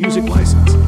music license.